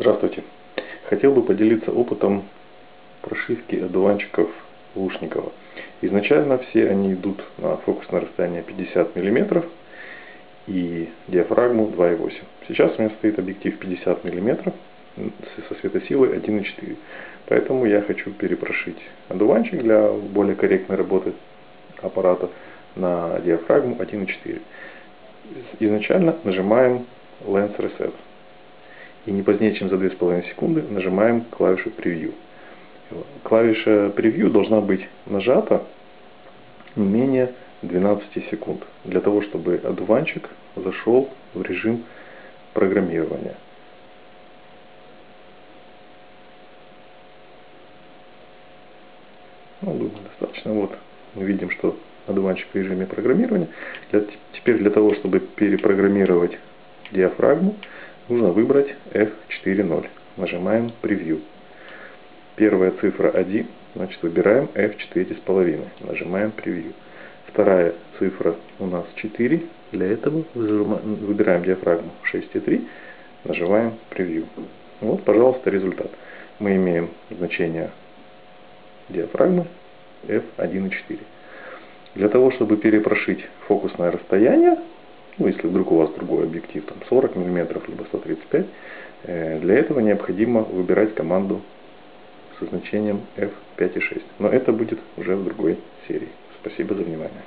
Здравствуйте. Хотел бы поделиться опытом прошивки одуванчиков Лушникова. Изначально все они идут на фокусное расстояние 50 мм и диафрагму 2,8. Сейчас у меня стоит объектив 50 мм со светосилой 1,4. Поэтому я хочу перепрошить одуванчик для более корректной работы аппарата на диафрагму 1,4. Изначально нажимаем Lens Reset и не позднее, чем за 2,5 секунды нажимаем клавишу Preview. Клавиша Preview должна быть нажата не менее 12 секунд, для того, чтобы одуванчик зашел в режим программирования. Ну, думаю, достаточно. Вот мы видим, что одуванчик в режиме программирования. Для, теперь для того, чтобы перепрограммировать диафрагму, нужно выбрать F4.0. Нажимаем Preview. Первая цифра 1, значит выбираем F4,5. Нажимаем Preview. Вторая цифра у нас 4. Для этого выбираем диафрагму 6,3. Нажимаем Preview. Вот, пожалуйста, результат. Мы имеем значение диафрагмы F1,4. Для того, чтобы перепрошить фокусное расстояние, ну, если вдруг у вас другой объектив, там 40 мм, либо 135 э, для этого необходимо выбирать команду со значением f5.6. Но это будет уже в другой серии. Спасибо за внимание.